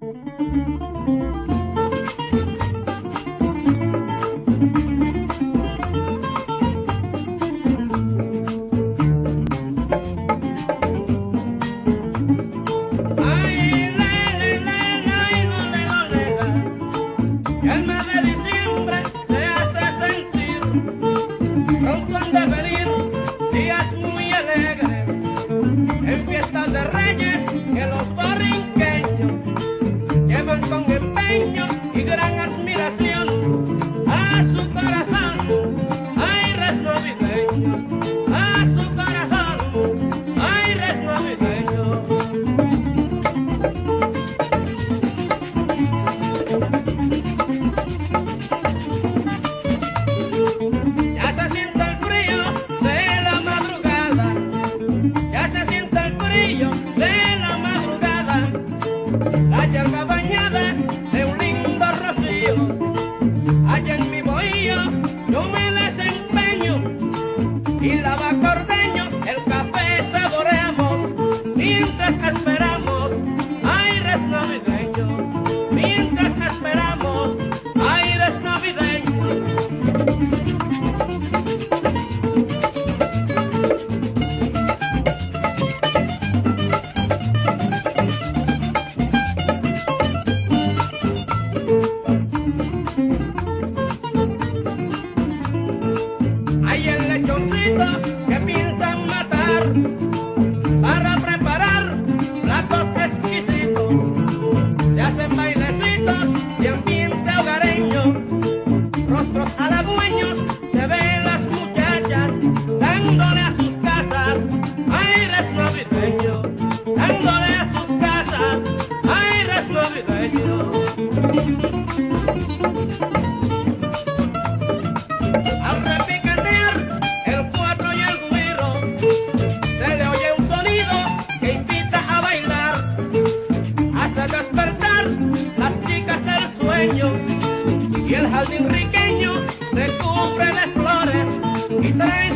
うん。de bañada de un lindo rocío. Allá en mi bohío yo me desempeño y la va que piensan matar para preparar platos exquisitos. Se hacen bailecitos de ambiente hogareño, rostros halagüeños se ven las muchachas dándole a sus casas aires navideños, dándole a sus casas aires navideños. y el jardín riqueño se cubre de flores y trae